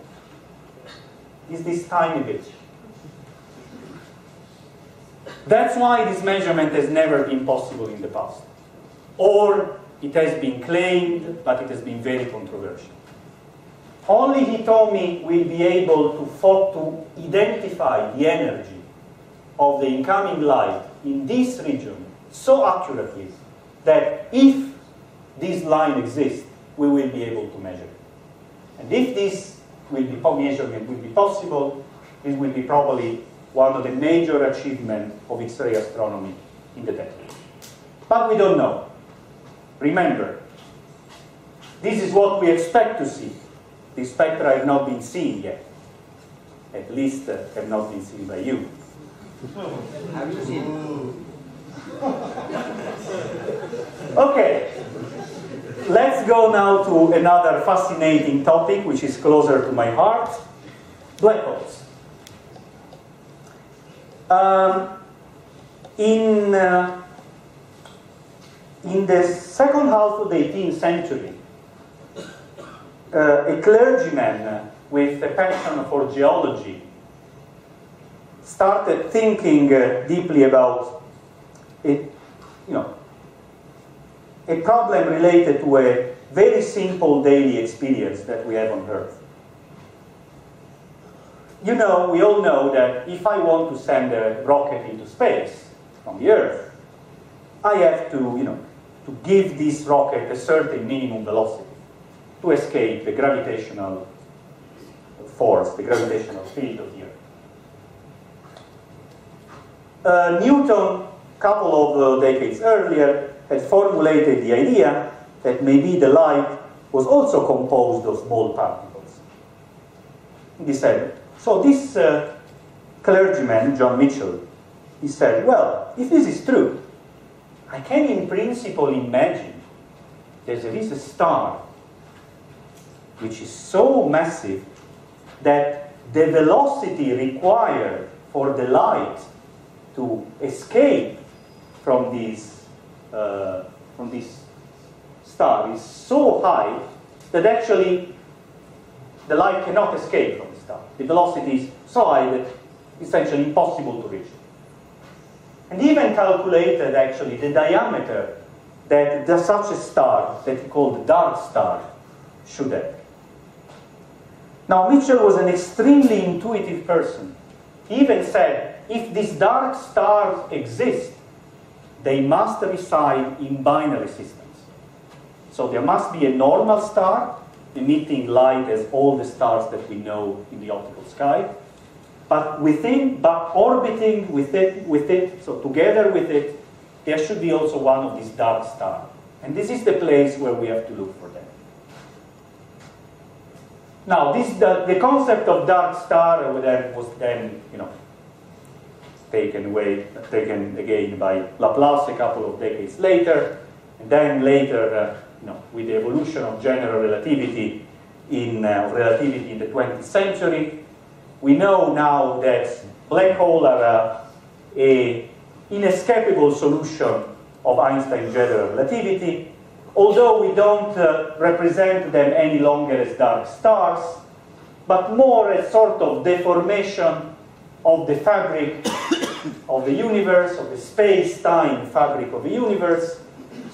is this tiny bit. That's why this measurement has never been possible in the past. Or it has been claimed, but it has been very controversial. Only Hitomi will be able to, to identify the energy of the incoming light in this region so accurately that if this line exists, we will be able to measure it. And if this will be measurement will be possible. This will be probably one of the major achievements of X-ray astronomy in the decade. But we don't know. Remember, this is what we expect to see. The spectra have not been seen yet. At least uh, have not been seen by you. Have you seen? okay. Let's go now to another fascinating topic, which is closer to my heart, black holes. Um, in, uh, in the second half of the 18th century, uh, a clergyman with a passion for geology started thinking uh, deeply about it, you know, a problem related to a very simple daily experience that we have on Earth. You know, we all know that if I want to send a rocket into space from the Earth, I have to, you know, to give this rocket a certain minimum velocity to escape the gravitational force, the gravitational field of the Earth. Uh, Newton, a couple of uh, decades earlier, had formulated the idea that maybe the light was also composed of small particles. He said, so this uh, clergyman, John Michell, he said, well, if this is true, I can in principle imagine that there is a star which is so massive that the velocity required for the light to escape from this, uh, from this star is so high that actually the light cannot escape from the velocity is so high that it's essentially impossible to reach it. And even calculated actually the diameter that such a star, that he called the dark star, should have. Now Michell was an extremely intuitive person. He even said, if these dark stars exist, they must reside in binary systems. So there must be a normal star emitting light as all the stars that we know in the optical sky. But within, but orbiting with it, with it, so together with it, there should be also one of these dark stars. And this is the place where we have to look for them. Now, this, the, the concept of dark star was then, you know, taken away, taken again by Laplace a couple of decades later, and then later, uh, you know, with the evolution of general relativity in uh, relativity in the 20th century, we know now that black holes are uh, inescapable solution of Einstein's general relativity, although we don't uh, represent them any longer as dark stars, but more as sort of deformation of the fabric *coughs* of the universe, of the space-time fabric of the universe,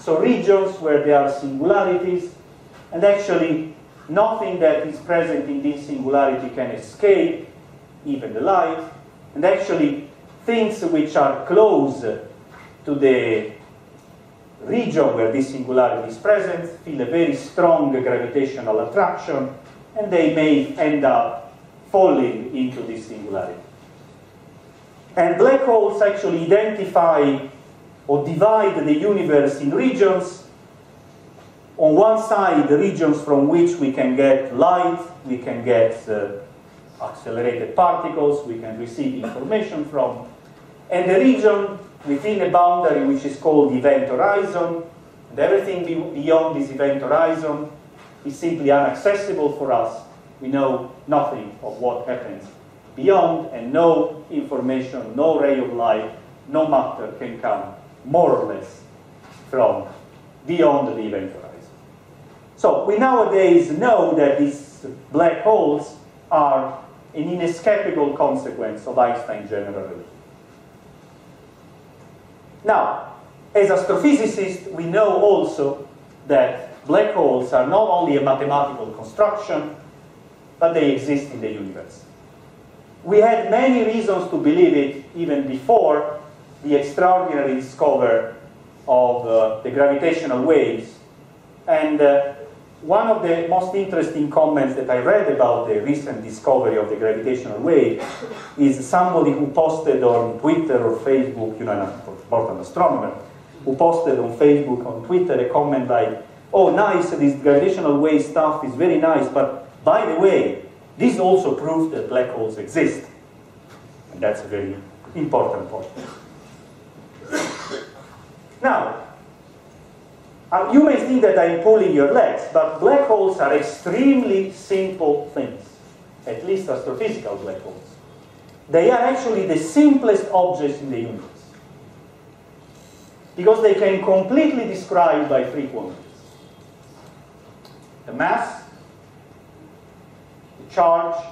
so regions where there are singularities, and actually nothing that is present in this singularity can escape, even the light, and actually things which are close to the region where this singularity is present feel a very strong gravitational attraction, and they may end up falling into this singularity. And black holes actually identify or divide the universe in regions. On one side, the regions from which we can get light, we can get uh, accelerated particles, we can receive information from, and the region within a boundary which is called event horizon, and everything beyond this event horizon is simply inaccessible for us. We know nothing of what happens beyond, and no information, no ray of light, no matter can come more or less from beyond the event horizon. So we nowadays know that these black holes are an inescapable consequence of Einstein general relativity. Now, as astrophysicists, we know also that black holes are not only a mathematical construction, but they exist in the universe. We had many reasons to believe it even before the extraordinary discovery of uh, the gravitational waves. And uh, one of the most interesting comments that I read about the recent discovery of the gravitational wave is somebody who posted on Twitter or Facebook, you know, an important astronomer, who posted on Facebook, on Twitter, a comment like, oh, nice, this gravitational wave stuff is very nice, but by the way, this also proves that black holes exist. And that's a very important point. Now, uh, you may think that I'm pulling your legs, but black holes are extremely simple things, at least astrophysical black holes. They are actually the simplest objects in the universe because they can completely describe by three quantities. The mass, the charge,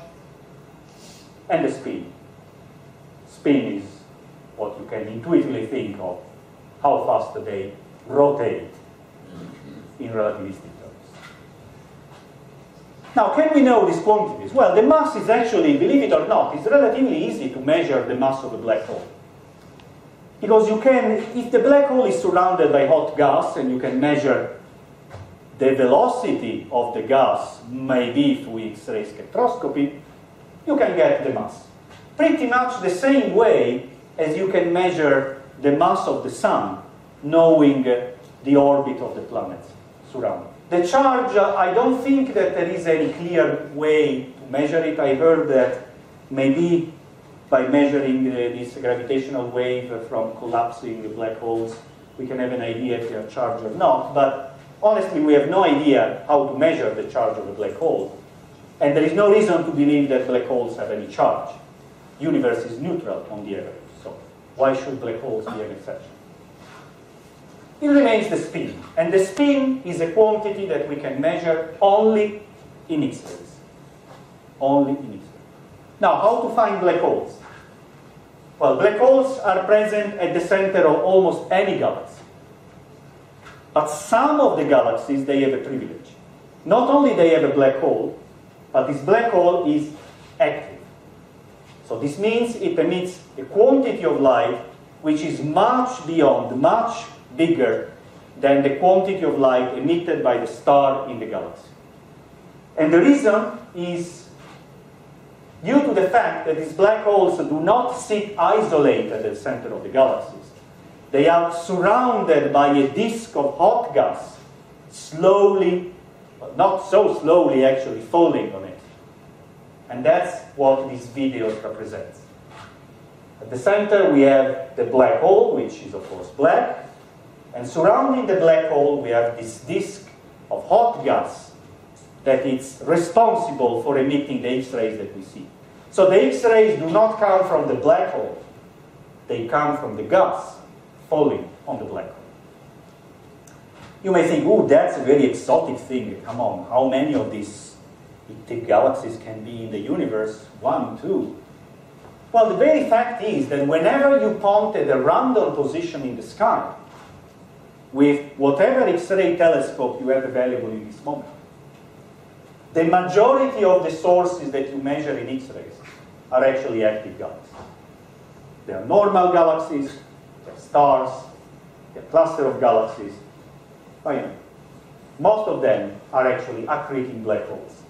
and the spin. Spin is what you can intuitively think of, how fast they rotate in relativistic terms. Now, can we know these quantities? Well, the mass is actually, believe it or not, it's relatively easy to measure the mass of a black hole. Because you can, if the black hole is surrounded by hot gas and you can measure the velocity of the gas, maybe through X-ray spectroscopy, you can get the mass. Pretty much the same way as you can measure the mass of the sun, knowing uh, the orbit of the planets surrounding. The charge, uh, I don't think that there is any clear way to measure it. I heard that maybe by measuring uh, this gravitational wave from collapsing black holes, we can have an idea if they are charged or not. But honestly, we have no idea how to measure the charge of a black hole. And there is no reason to believe that black holes have any charge. Universe is neutral on the average. Why should black holes be an exception? It remains the spin. And the spin is a quantity that we can measure only in X-rays. Only in X-rays. Now, how to find black holes? Well, black holes are present at the center of almost any galaxy. But some of the galaxies, they have a privilege. Not only they have a black hole, but this black hole is active. So this means it emits a quantity of light which is much beyond, much bigger than the quantity of light emitted by the star in the galaxy. And the reason is due to the fact that these black holes do not sit isolated at the center of the galaxies. They are surrounded by a disk of hot gas, slowly, but not so slowly actually, falling on it. And that's what these videos represent. At the center we have the black hole, which is of course black, and surrounding the black hole, we have this disk of hot gas that is responsible for emitting the X-rays that we see. So the X-rays do not come from the black hole. They come from the gas falling on the black hole. You may think, oh, that's a very exotic thing. Come on, how many of these galaxies can be in the universe? One, two. Well, the very fact is that whenever you point at a random position in the sky, with whatever X-ray telescope you have available in this moment. The majority of the sources that you measure in X-rays are actually active galaxies. They are normal galaxies, they are stars, they are cluster of galaxies. Oh, most of them are actually accreting black holes.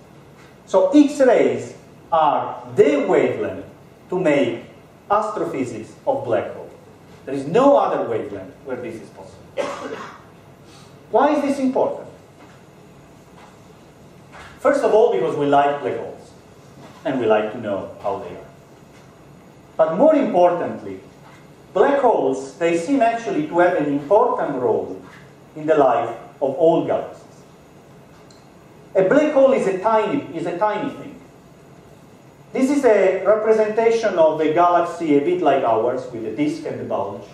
So X-rays are the wavelength to make astrophysics of black holes. There is no other wavelength where this is possible. Why is this important? First of all, because we like black holes, and we like to know how they are. But more importantly, black holes, they seem actually to have an important role in the life of all galaxies. A black hole is a tiny, is a tiny thing. This is a representation of a galaxy a bit like ours, with a disk and a bulge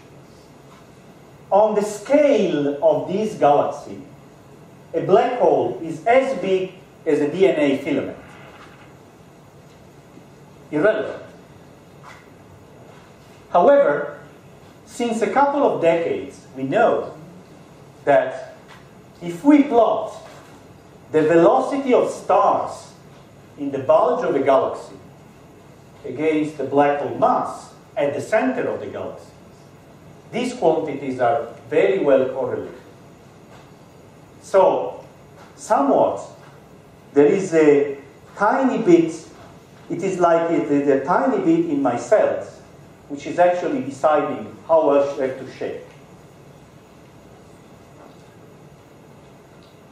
on the scale of this galaxy, a black hole is as big as a DNA filament. Irrelevant. However, since a couple of decades, we know that if we plot the velocity of stars in the bulge of a galaxy against the black hole mass at the center of the galaxy, these quantities are very well correlated. So, somewhat, there is a tiny bit, it is like a tiny bit in my cells, which is actually deciding how I have to shape.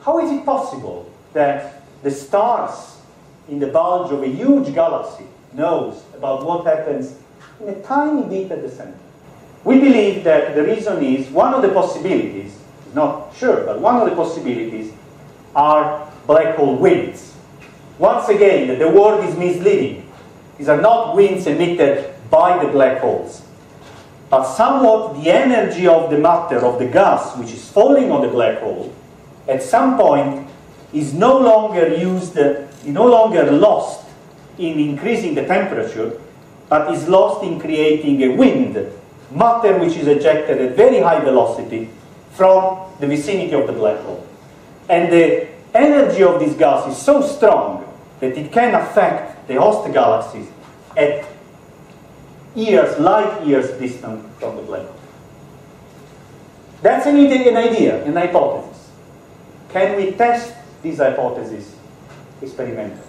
How is it possible that the stars in the bulge of a huge galaxy knows about what happens in a tiny bit at the center? We believe that the reason is one of the possibilities, not sure, but one of the possibilities are black hole winds. Once again, the word is misleading. These are not winds emitted by the black holes, but somewhat the energy of the matter, of the gas which is falling on the black hole, at some point is no longer used, uh, no longer lost in increasing the temperature, but is lost in creating a wind matter which is ejected at very high velocity from the vicinity of the black hole. And the energy of this gas is so strong that it can affect the host galaxies at years, light years distant from the black hole. That's an idea, an idea, an hypothesis. Can we test this hypothesis experimental.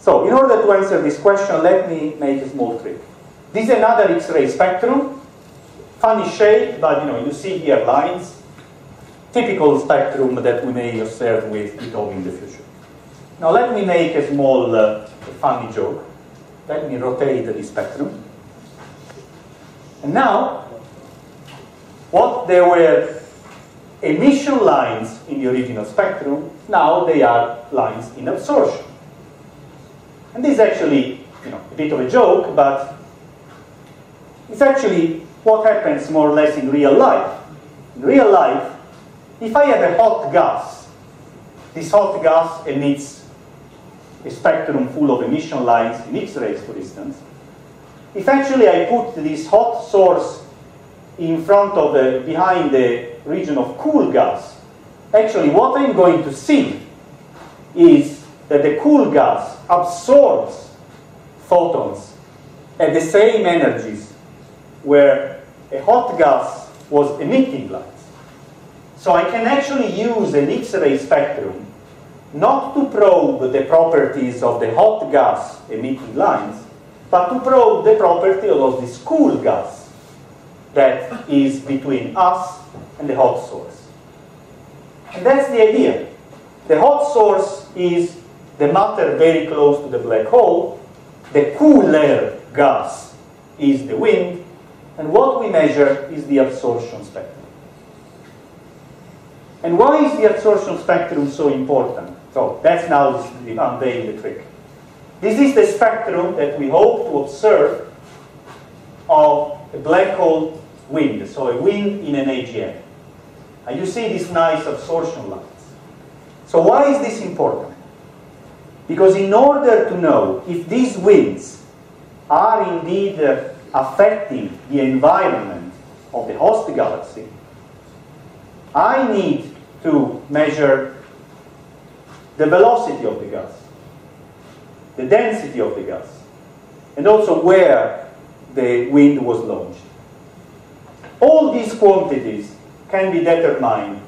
So in order to answer this question, let me make a small trick. This is another X-ray spectrum. Funny shape, but you know, you see here lines. Typical spectrum that we may observe with Athena in the future. Now let me make a small uh, funny joke. Let me rotate the spectrum. And now, what there were emission lines in the original spectrum, now they are lines in absorption. And this is actually you know, a bit of a joke, but it's actually what happens more or less in real life. In real life, if I have a hot gas, this hot gas emits a spectrum full of emission lines in X-rays, for instance. If actually I put this hot source in front of the, behind the region of cool gas, actually what I'm going to see is that the cool gas absorbs photons at the same energies where a hot gas was emitting lights. So I can actually use an X-ray spectrum not to probe the properties of the hot gas emitting lines, but to probe the property of this cool gas that is between us and the hot source. And that's the idea. The hot source is the matter very close to the black hole. The cooler gas is the wind. And what we measure is the absorption spectrum. And why is the absorption spectrum so important? So that's now the unveil the trick. This is the spectrum that we hope to observe of a black hole wind, so a wind in an AGN. And you see these nice absorption lines. So why is this important? Because in order to know if these winds are indeed uh, affecting the environment of the host galaxy, I need to measure the velocity of the gas, the density of the gas, and also where the wind was launched. All these quantities can be determined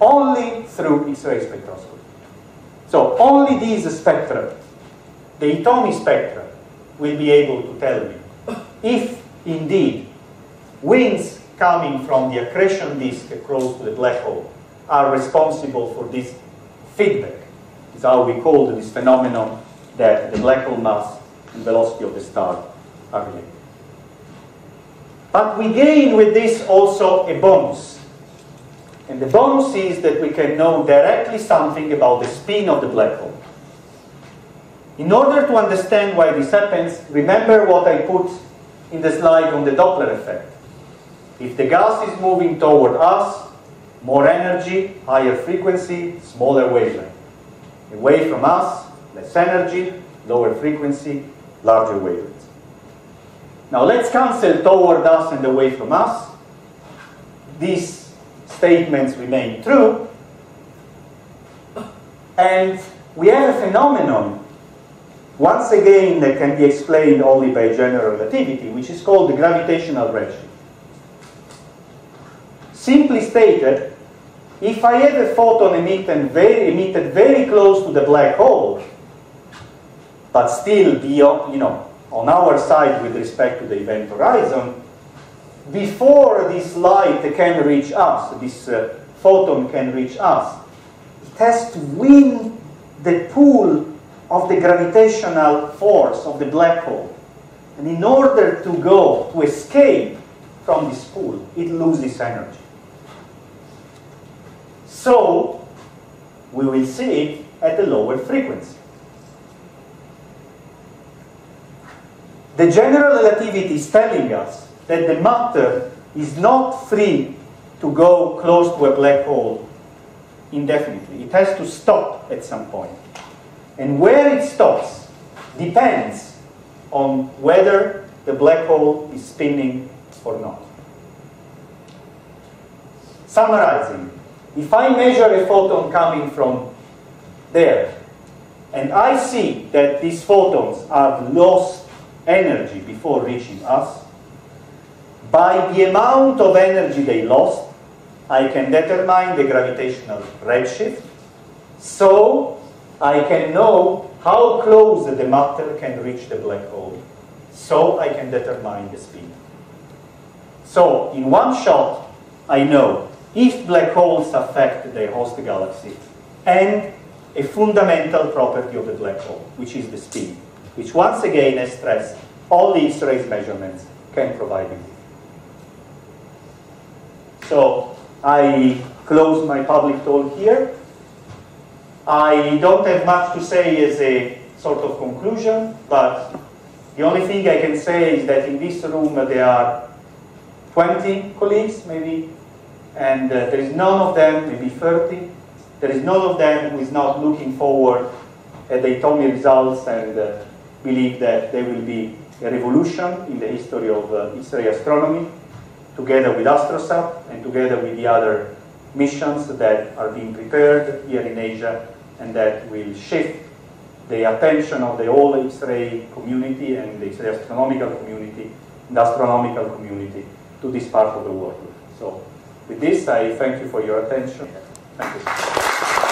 only through X-ray spectroscopy. So only these spectra, the atomic spectra, will be able to tell me if indeed winds coming from the accretion disk close to the black hole are responsible for this feedback is how we call this phenomenon that the black hole mass and velocity of the star are related. But we gain with this also a bonus. And the bonus is that we can know directly something about the spin of the black hole. In order to understand why this happens, remember what I put in the slide on the Doppler effect. If the gas is moving toward us, more energy, higher frequency, smaller wavelength. Away from us, less energy, lower frequency, larger wavelength. Now let's cancel toward us and away from us. These statements remain true. And we have a phenomenon, once again, that can be explained only by general relativity, which is called the gravitational redshift. Simply stated, if I have a photon emitted very, emitted very close to the black hole, but still be, you know, on our side with respect to the event horizon, before this light can reach us, this uh, photon can reach us, it has to win the pull of the gravitational force of the black hole. And in order to go, to escape from this pull, it loses energy. So, we will see it at a lower frequency. The general relativity is telling us that the matter is not free to go close to a black hole indefinitely. It has to stop at some point. And where it stops depends on whether the black hole is spinning or not. Summarizing, if I measure a photon coming from there, and I see that these photons are lost energy before reaching us, by the amount of energy they lost, I can determine the gravitational redshift. So I can know how close the matter can reach the black hole. So I can determine the speed. So in one shot, I know if black holes affect the host galaxy and a fundamental property of the black hole, which is the speed, which once again, I stress, all the X-rays measurements can provide you So I close my public talk here. I don't have much to say as a sort of conclusion, but the only thing I can say is that in this room there are 20 colleagues, maybe, and uh, there is none of them, maybe 30, there is none of them who is not looking forward at the Hitomi results and uh, believe that there will be a revolution in the history of uh, X-ray astronomy, together with AstroSat and together with the other missions that are being prepared here in Asia and that will shift the attention of the whole X-ray community and the X-ray astronomical community, the astronomical community to this part of the world. So with this, I thank you for your attention. Thank you.